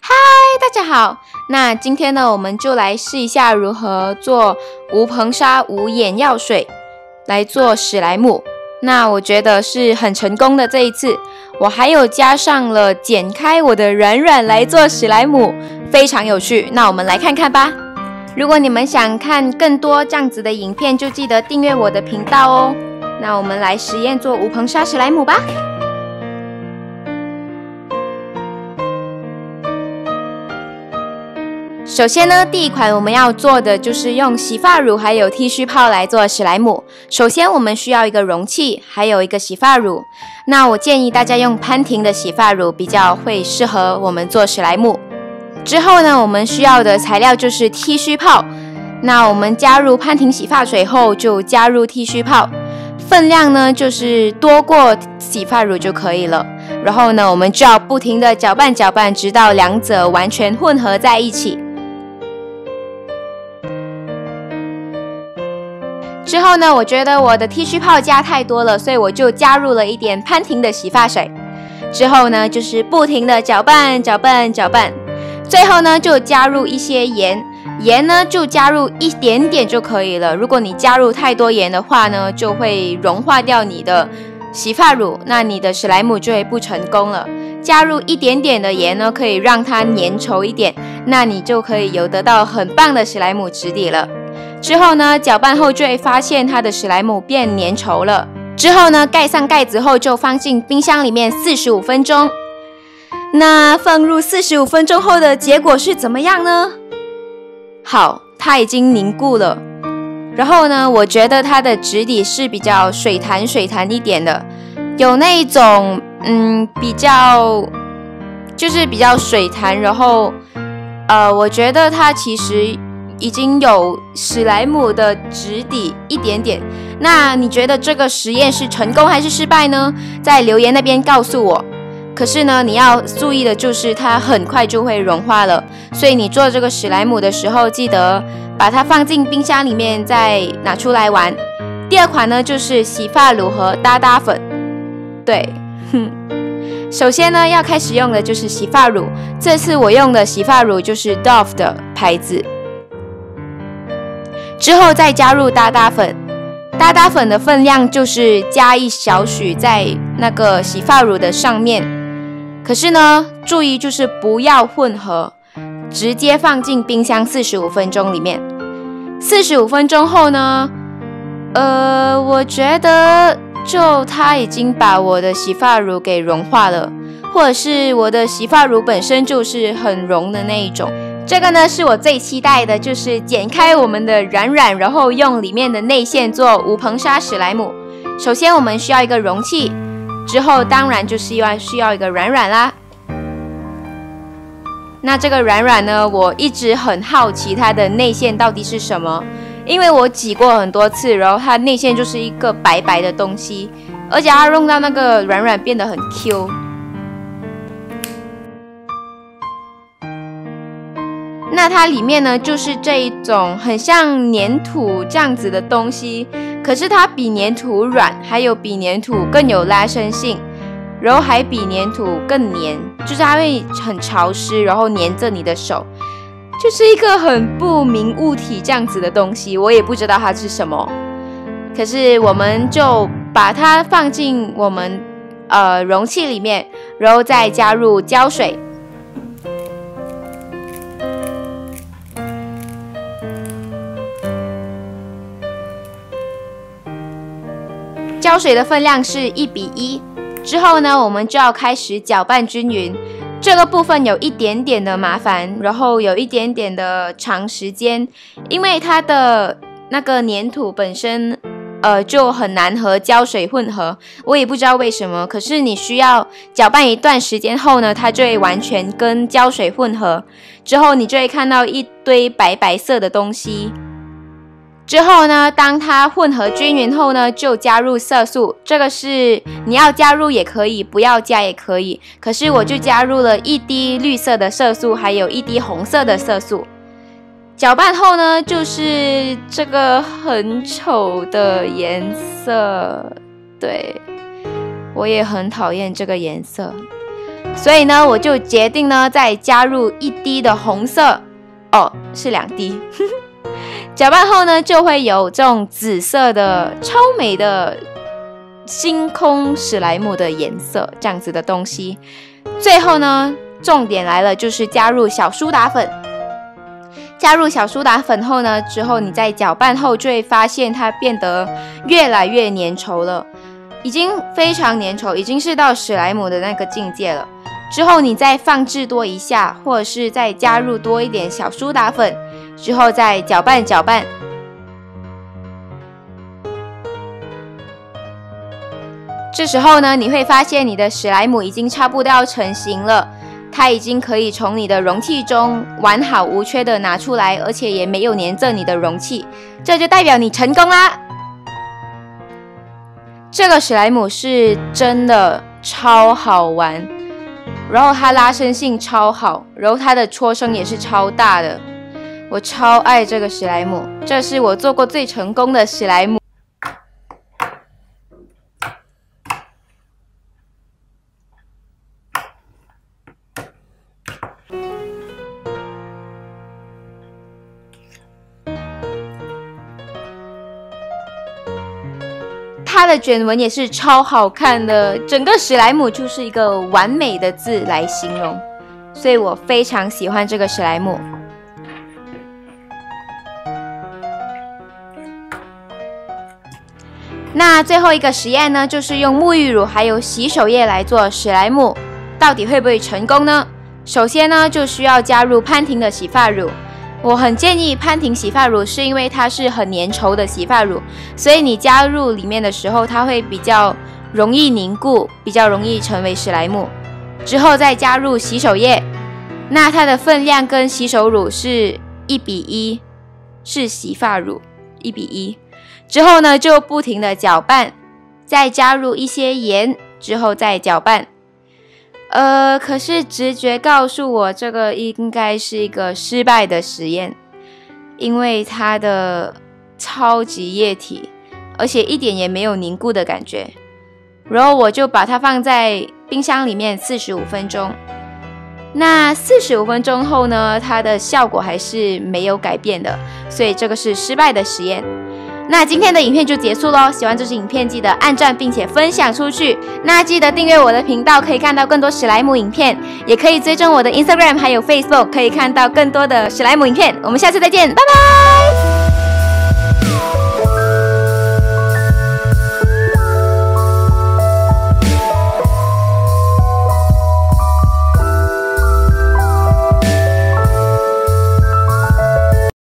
嗨，大家好。那今天呢，我们就来试一下如何做无硼砂无眼药水来做史莱姆。那我觉得是很成功的这一次。我还有加上了剪开我的软软来做史莱姆，非常有趣。那我们来看看吧。如果你们想看更多这样子的影片，就记得订阅我的频道哦。那我们来实验做无硼砂史莱姆吧。首先呢，第一款我们要做的就是用洗发乳还有剃须泡来做史莱姆。首先我们需要一个容器，还有一个洗发乳。那我建议大家用潘婷的洗发乳比较会适合我们做史莱姆。之后呢，我们需要的材料就是剃须泡。那我们加入潘婷洗发水后，就加入剃须泡，分量呢就是多过洗发乳就可以了。然后呢，我们就要不停的搅拌搅拌，直到两者完全混合在一起。之后呢，我觉得我的剃须泡加太多了，所以我就加入了一点潘婷的洗发水。之后呢，就是不停的搅拌、搅拌、搅拌。最后呢，就加入一些盐，盐呢就加入一点点就可以了。如果你加入太多盐的话呢，就会融化掉你的洗发乳，那你的史莱姆就会不成功了。加入一点点的盐呢，可以让它粘稠一点，那你就可以有得到很棒的史莱姆质地了。之后呢，搅拌后就会发现它的史莱姆变粘稠了。之后呢，盖上盖子后就放进冰箱里面四十五分钟。那放入四十五分钟后的结果是怎么样呢？好，它已经凝固了。然后呢，我觉得它的质地是比较水弹水弹一点的，有那一种嗯比较就是比较水弹。然后呃，我觉得它其实。已经有史莱姆的质地一点点，那你觉得这个实验是成功还是失败呢？在留言那边告诉我。可是呢，你要注意的就是它很快就会融化了，所以你做这个史莱姆的时候，记得把它放进冰箱里面再拿出来玩。第二款呢，就是洗发乳和哒哒粉。对，哼，首先呢，要开始用的就是洗发乳。这次我用的洗发乳就是 Dove 的牌子。之后再加入哒哒粉，哒哒粉的分量就是加一小许在那个洗发乳的上面。可是呢，注意就是不要混合，直接放进冰箱四十五分钟里面。四十五分钟后呢，呃，我觉得就它已经把我的洗发乳给融化了，或者是我的洗发乳本身就是很融的那一种。这个呢是我最期待的，就是剪开我们的软软，然后用里面的内馅做无硼砂史莱姆。首先我们需要一个容器，之后当然就是要需要一个软软啦。那这个软软呢，我一直很好奇它的内馅到底是什么，因为我挤过很多次，然后它内馅就是一个白白的东西，而且它弄到那个软软变得很 Q。那它里面呢，就是这一种很像粘土这样子的东西，可是它比粘土软，还有比粘土更有拉伸性，然后还比粘土更黏，就是它会很潮湿，然后粘着你的手，就是一个很不明物体这样子的东西，我也不知道它是什么。可是我们就把它放进我们呃容器里面，然后再加入胶水。胶水的分量是一比一，之后呢，我们就要开始搅拌均匀。这个部分有一点点的麻烦，然后有一点点的长时间，因为它的那个粘土本身，呃，就很难和胶水混合。我也不知道为什么，可是你需要搅拌一段时间后呢，它就会完全跟胶水混合，之后你就会看到一堆白白色的东西。之后呢，当它混合均匀后呢，就加入色素。这个是你要加入也可以，不要加也可以。可是我就加入了一滴绿色的色素，还有一滴红色的色素。搅拌后呢，就是这个很丑的颜色。对我也很讨厌这个颜色。所以呢，我就决定呢，再加入一滴的红色，哦，是两滴。搅拌后呢，就会有这种紫色的超美的星空史莱姆的颜色，这样子的东西。最后呢，重点来了，就是加入小苏打粉。加入小苏打粉后呢，之后你在搅拌后就会发现它变得越来越粘稠了，已经非常粘稠，已经是到史莱姆的那个境界了。之后你再放置多一下，或者是再加入多一点小苏打粉，之后再搅拌搅拌。这时候呢，你会发现你的史莱姆已经差不多要成型了，它已经可以从你的容器中完好无缺的拿出来，而且也没有粘着你的容器，这就代表你成功啦。这个史莱姆是真的超好玩。然后它拉伸性超好，然后它的戳声也是超大的，我超爱这个史莱姆，这是我做过最成功的史莱姆。的卷纹也是超好看的，整个史莱姆就是一个完美的字来形容，所以我非常喜欢这个史莱姆。那最后一个实验呢，就是用沐浴乳还有洗手液来做史莱姆，到底会不会成功呢？首先呢，就需要加入潘婷的洗发乳。我很建议潘婷洗发乳，是因为它是很粘稠的洗发乳，所以你加入里面的时候，它会比较容易凝固，比较容易成为史莱姆。之后再加入洗手液，那它的分量跟洗手乳是一比一，是洗发乳一比一。之后呢，就不停的搅拌，再加入一些盐，之后再搅拌。呃，可是直觉告诉我，这个应该是一个失败的实验，因为它的超级液体，而且一点也没有凝固的感觉。然后我就把它放在冰箱里面四十五分钟。那四十五分钟后呢，它的效果还是没有改变的，所以这个是失败的实验。那今天的影片就结束喽，喜欢这支影片记得按赞并且分享出去。那记得订阅我的频道，可以看到更多史莱姆影片，也可以追踪我的 Instagram 还有 Facebook，可以看到更多的史莱姆影片。我们下次再见，拜拜。